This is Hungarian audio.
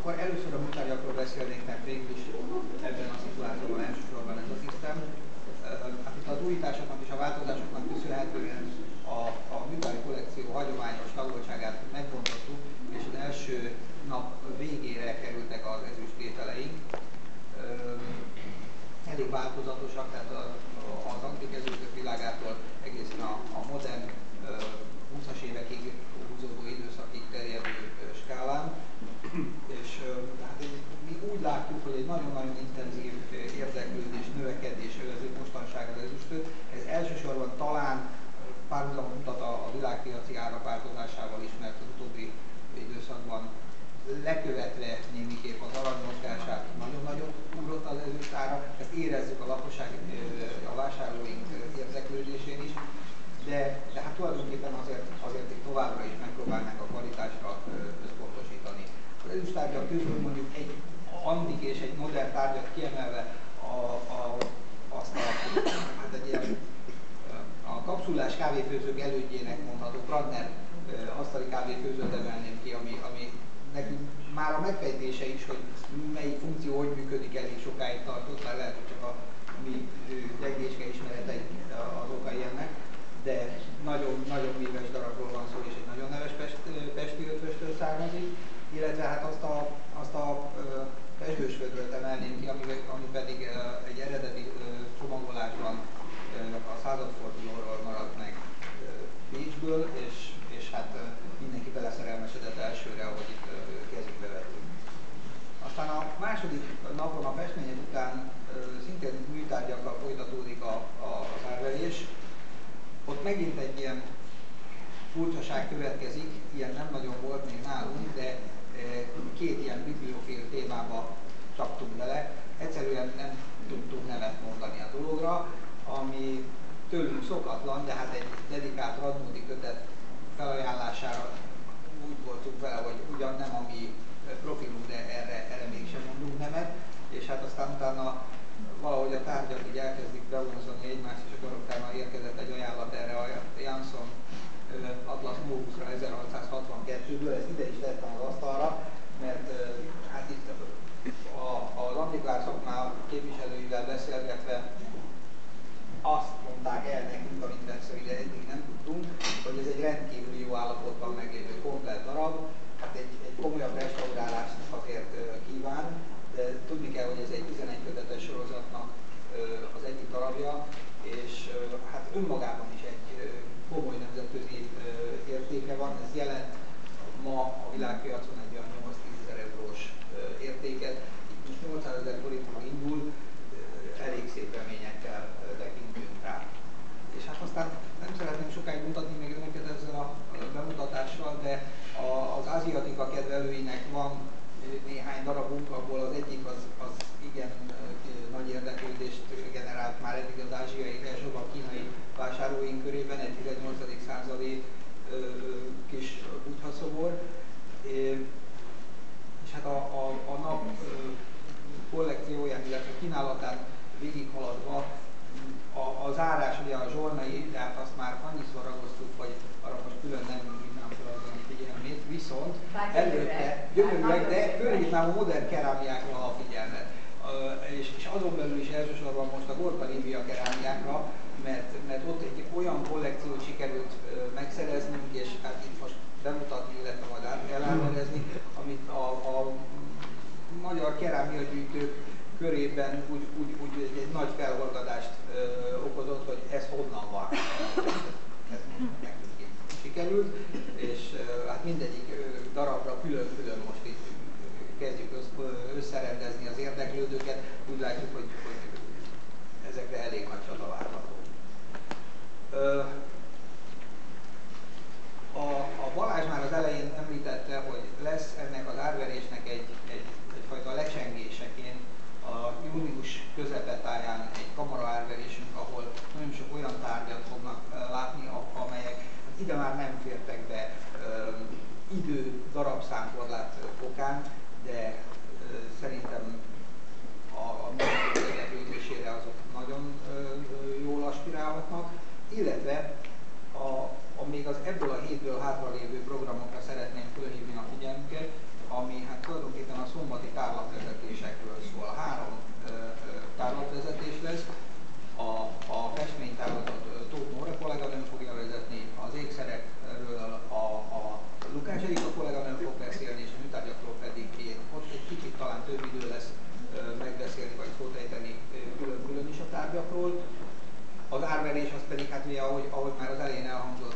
akkor először a műtárgyakról beszélnék, mert végül is ebben a szituációban elsősorban ez a szisztem. Hát itt az újításoknak és a változásoknak köszönhetően a, a műtárgyi kollekció hagyományos tagoltságát megbontottuk, és az első nap végére kerültek az ezüstkételeink. Elég változatosak, tehát az antik ezüstök világától egészen a, a modern 20-as évekig húzódó időszakig terjedő skálán. És hát mi úgy látjuk, hogy egy nagyon-nagyon intenzív érdeklődés, növekedés övező mostanság az ezüstöt. Ez elsősorban talán párhuzamot mutat a, a világpiaci árak változásával is, mert az utóbbi időszakban lekövetve némiképp az arany mozgását nagyon nagyot ugrott az ezüst ára, ezt érezzük a lakosság, a vásárlóink érdeklődésén is, de, de hát tulajdonképpen azért, azért továbbra is megpróbálnánk a kvalitásra összpontosítani. Az ezüsttárgyak közül mondjuk egy antik és egy modern tárgyat kiemelve a, a, azt a, hát egy ilyen, a kapszulás kávéfőzők elődjének mondható Brandner asztali kávéfőzőt emelném ki, ami, ami nekünk már a megfejtése is, hogy melyik funkció hogy működik, elég sokáig tartott, már lehet, hogy csak a mi gyengéske ismereteink az okai ennek, de nagyon, nagyon műves darabról van szó, és egy nagyon neves pest, pesti ötvöstől származik, illetve hát azt a, azt a pesgősföldről emelném ki, ami, ami pedig egy eredeti csomagolásban a századfordulóról maradt meg Bécsből, és, és hát mindenki beleszerelmesedett elsőre, ahogy itt kezükbe vettünk. Aztán a második napon a festmények után szintén műtárgyakkal folytatódik a, a, az árverés. Ott megint egy ilyen furcsaság következik, ilyen nem nagyon volt még nálunk, de két ilyen bibliofil témába csaptunk bele. Egyszerűen nem tudtunk nevet mondani a dologra, ami tőlünk szokatlan, de hát egy dedikált Radnóti kötet felajánlására úgy voltunk vele, hogy ugyan nem a mi profilunk, de erre, erre mégsem mondunk nemet, és hát aztán utána valahogy a tárgyak így elkezdik bevonzani egymást, és akkor utána érkezett egy ajánlat erre a Jansson Atlas Novusra 1662-ből, ezt ide is tettem az asztalra, mert hát itt a, az antikvár szakmá képviselőivel beszélgetve azt mondták el nekünk, amit persze ide eddig nem tudtunk, hogy ez egy rendkívül jó állapotban meglévő komplet darab, hát egy, egy komolyabb restaurálást azért kíván, de tudni kell, hogy ez egy 11 kötetes sorozatnak az egyik darabja, és hát önmagában is egy komoly nemzetközi értéke van, ez jelent ma a világpiacon egy olyan 8-10 ezer eurós értéket. Itt most 800 ezer forintból indul, elég szép reményekkel tekintünk rá. És hát aztán nem szeretném sokáig mutatni még önöket ezzel a bemutatással, de az ázsiatika kedvelőinek van néhány darabunk, abból az egyik az, az igen nagy érdeklődést generált már eddig az ázsiai, elsősorban kínai vásárlóink körében, egy 18. századi kis buddha És hát a, a, a nap kollekcióján, illetve kínálatán végighaladva a, az árás ugye a zsolnai, tehát azt már annyiszor ragoztuk, hogy arra most külön nem hívnám fel az figyelmét, viszont előtte gyönyörűek, de fölhívnám a modern kerámiákra a figyelmet. És, és azon belül is elsősorban most a Gorka kerámiákra, mert, mert ott egy olyan kollekciót sikerült uh, megszereznünk, és hát itt most bemutatni, illetve majd elárverezni, amit a, a magyar kerámia gyűjtők körében úgy, úgy, úgy egy, egy nagy felhorgadást ö, okozott, hogy ez honnan van. ez sikerült, és ö, hát mindegyik ö, darabra külön-külön most itt kezdjük összerendezni az érdeklődőket. Úgy látjuk, hogy, hogy ezekre elég nagy csata várható. kamara árverésünk, ahol nagyon sok olyan tárgyat fognak látni, amelyek ide már nem fértek be idő darabszámkorlát okán, de szerintem a, a érdeklődésére azok nagyon jól aspirálhatnak, illetve a, a még az ebből a hétből hátralévő programokra szeretném fölhívni a figyelmüket, ami hát tulajdonképpen a szombati távlatvezetésekről szól. Három ö, ö, vezetés lesz, a, a festménytálatot Tóth Móra kollega nem fogja vezetni, az ékszerekről a, a Lukács Erika kollega nem fog beszélni, és a műtárgyakról pedig én ott egy kicsit talán több idő lesz megbeszélni, vagy szótejteni külön-külön is a tárgyakról. Az árverés az pedig, hát ugye, ahogy, ahogy már az elején elhangzott,